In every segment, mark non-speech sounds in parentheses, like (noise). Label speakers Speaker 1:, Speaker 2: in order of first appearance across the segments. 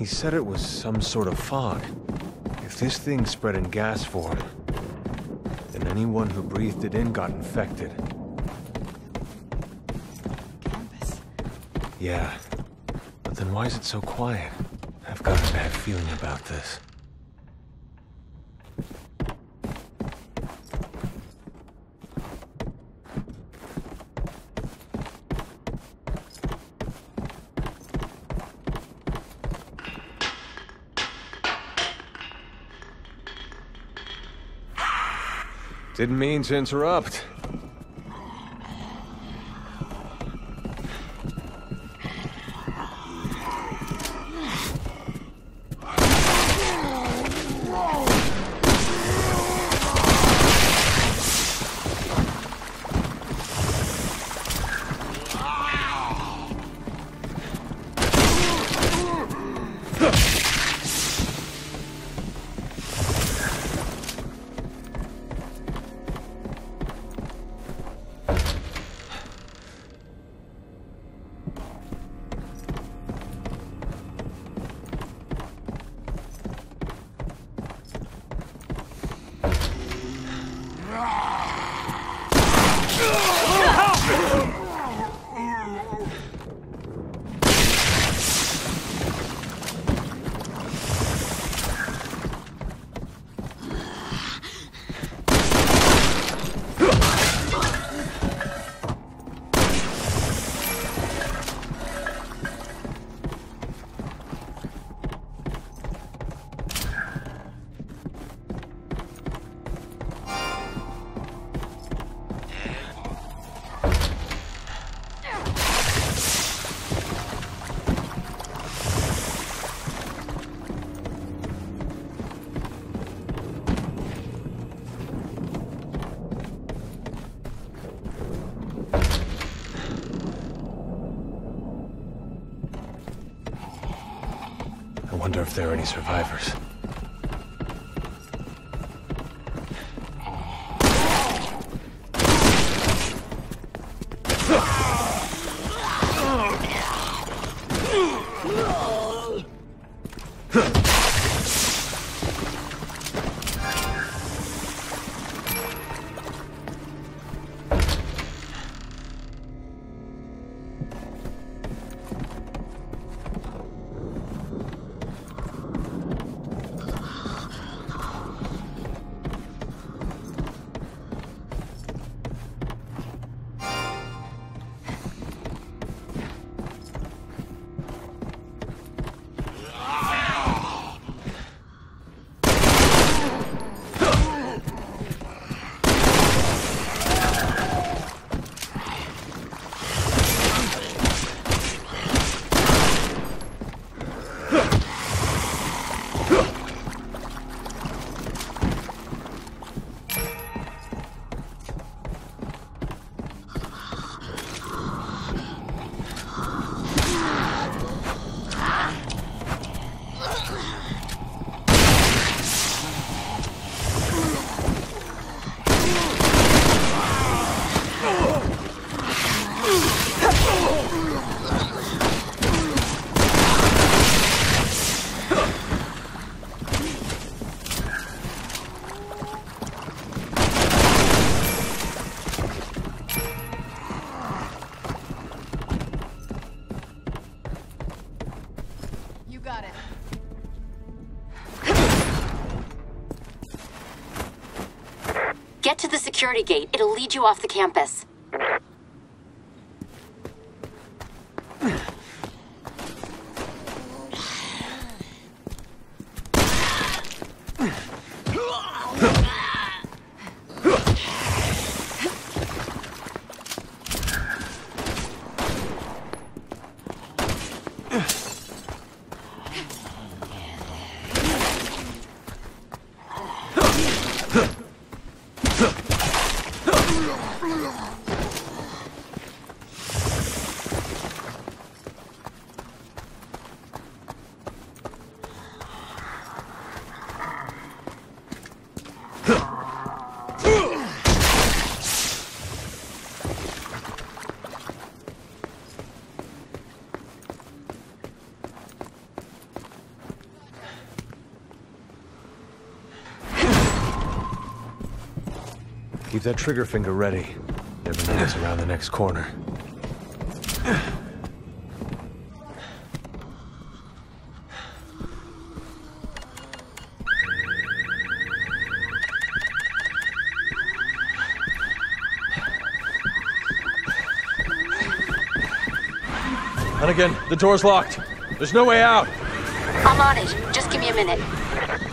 Speaker 1: He said it was some sort of fog. If this thing spread in gas form, then anyone who breathed it in got infected.
Speaker 2: Campus.
Speaker 1: Yeah. But then why is it so quiet? I've got a bad feeling about this. Didn't mean to interrupt. Wonder if there are any survivors.
Speaker 3: Security gate. It'll lead you off the campus.
Speaker 1: Keep that trigger finger ready. Never know what's around the next corner. Hunnigan, the door's locked. There's no way out.
Speaker 3: I'm on it. Just give me a minute.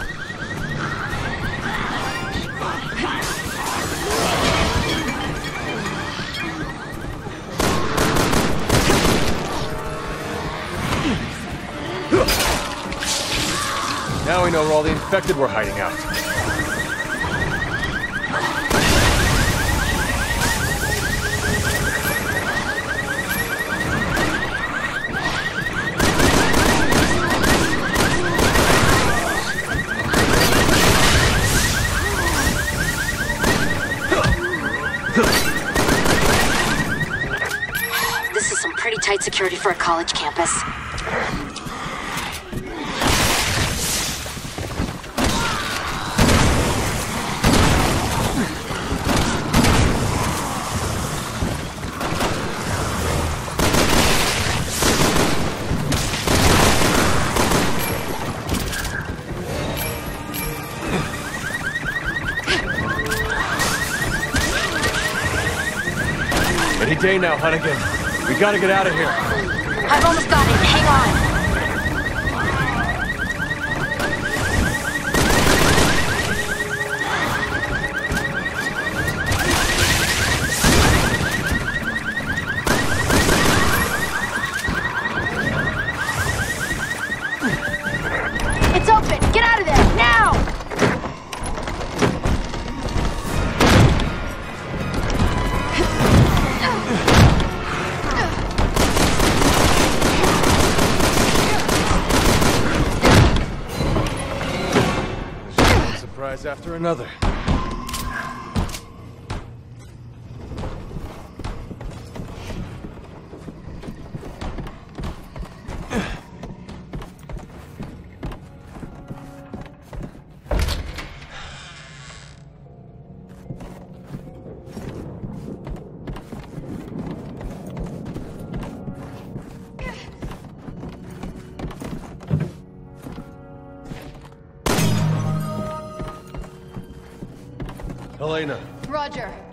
Speaker 1: Now we know where all the infected were hiding out.
Speaker 3: This is some pretty tight security for a college campus.
Speaker 1: Day now, Hunnigan. We gotta get out of here.
Speaker 3: I've almost got it. Hang on.
Speaker 1: Another. Helena,
Speaker 2: Roger.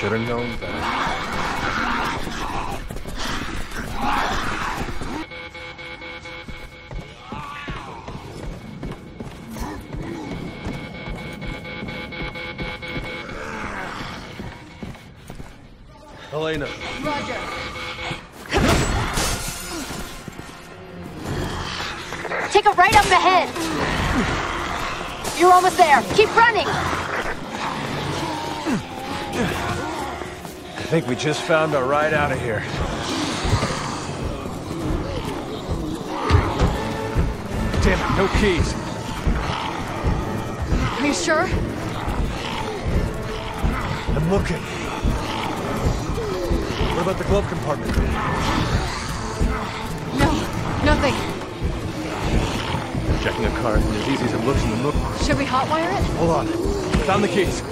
Speaker 1: Should have known better. Helena,
Speaker 2: Roger.
Speaker 3: Take a right up ahead. You're almost there. Keep running.
Speaker 1: Think we just found our ride out of here. Damn it, no keys.
Speaker 2: Are you sure?
Speaker 1: I'm looking. What about the glove compartment?
Speaker 2: No, nothing.
Speaker 1: Checking a car isn't as easy as it looks in the look.
Speaker 2: Should we hotwire it?
Speaker 1: Hold on. Found the keys.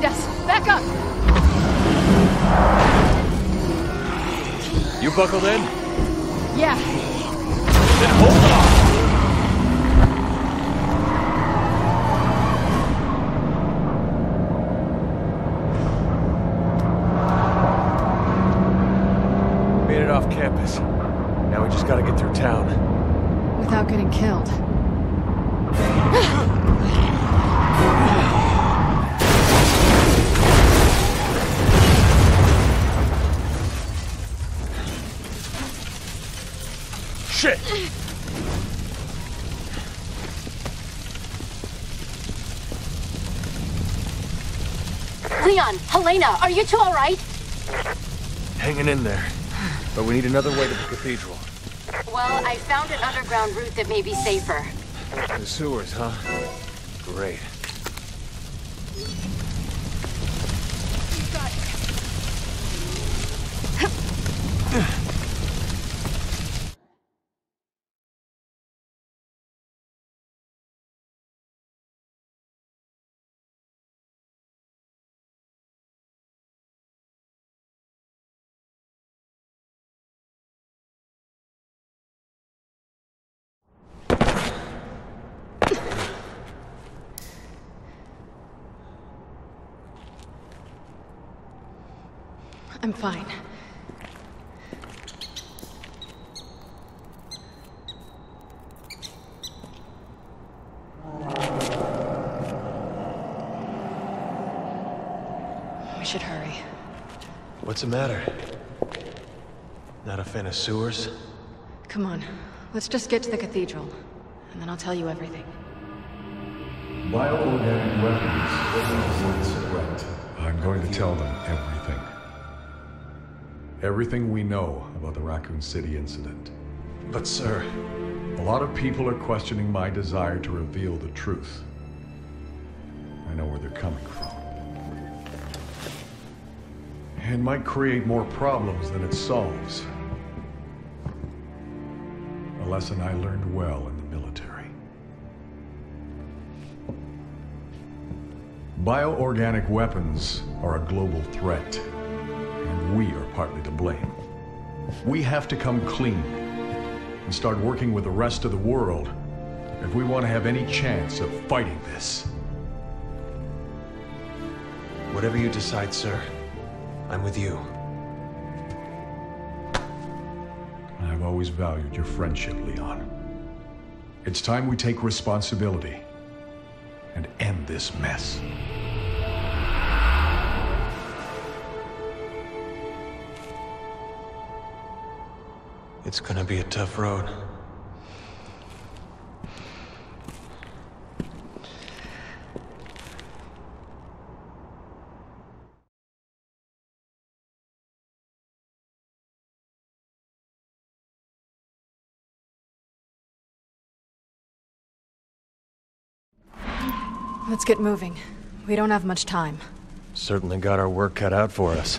Speaker 2: Behind us. Back up.
Speaker 1: You buckled in?
Speaker 2: Yeah.
Speaker 1: Then hold on! Made it off campus. Now we just gotta get through town.
Speaker 2: Without getting killed. (gasps) (sighs) (sighs) (sighs)
Speaker 1: Shit!
Speaker 3: Leon, Helena, are you two all right?
Speaker 1: Hanging in there. But we need another way to the cathedral.
Speaker 3: Well, I found an underground route that may be safer.
Speaker 1: The sewers, huh? Great.
Speaker 2: I'm fine. We should hurry.
Speaker 1: What's the matter? Not a fan of sewers?
Speaker 2: Come on. Let's just get to the cathedral. And then I'll tell you everything.
Speaker 4: Bioorganic weapons pose. I'm going to tell them everything. Everything we know about the Raccoon City incident.
Speaker 1: But sir,
Speaker 4: A lot of people are questioning my desire to reveal the truth. I know where they're coming from. It might create more problems than it solves. A lesson I learned well in the military. Bioorganic weapons are a global threat, and we are partly to blame. We have to come clean and start working with the rest of the world if we want to have any chance of fighting this.
Speaker 1: whatever you decide, sir, I'm with you.
Speaker 4: I've always valued your friendship, Leon. It's time we take responsibility and end this mess.
Speaker 1: It's gonna be a tough road.
Speaker 2: Let's get moving. We don't have much time.
Speaker 1: Certainly got our work cut out for us.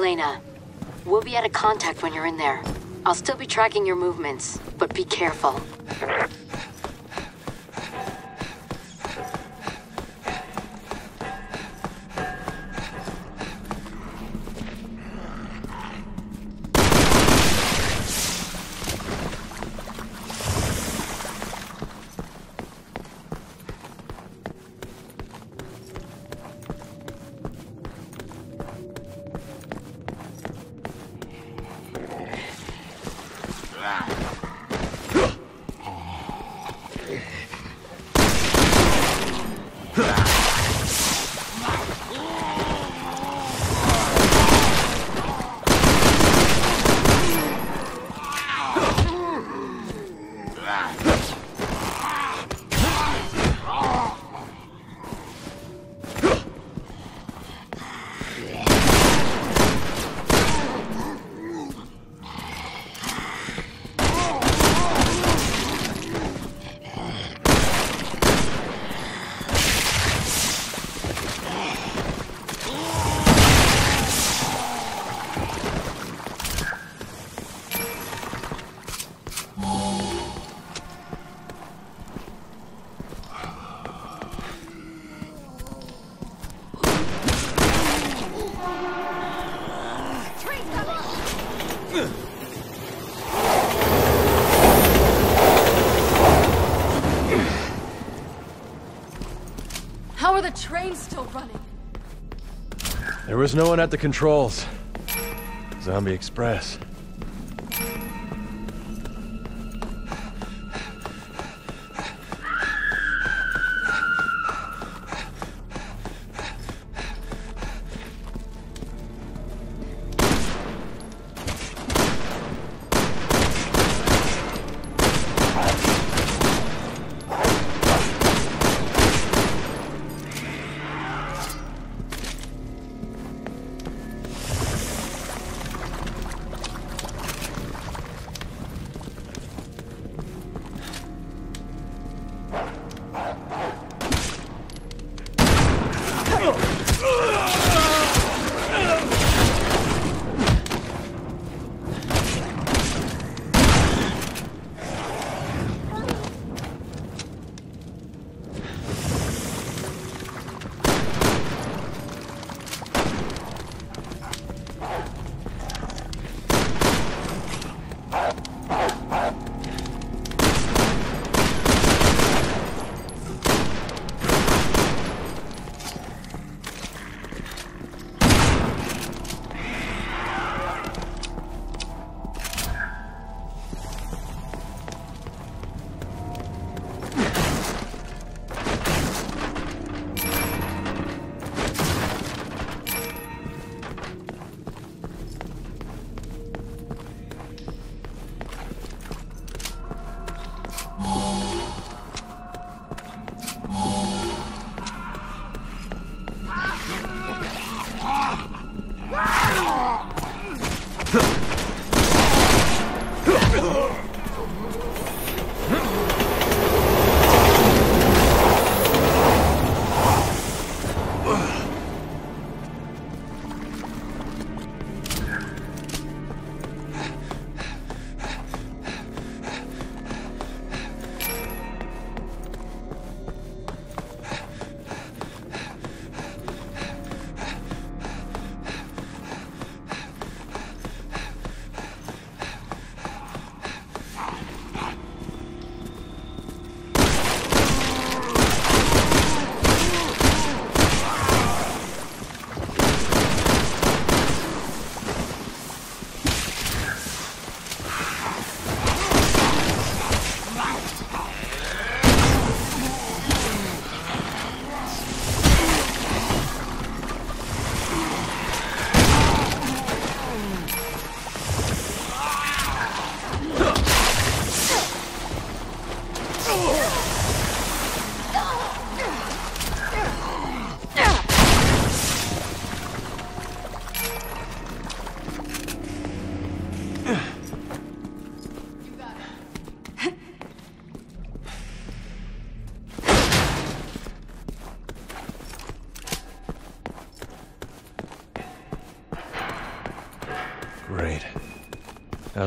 Speaker 3: Helena. We'll be out of contact when you're in there. I'll still be tracking your movements, but be careful.
Speaker 1: There was no one at the controls. Zombie Express.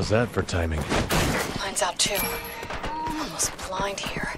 Speaker 1: How's that for timing?
Speaker 2: Line's out too. I'm Almost blind here.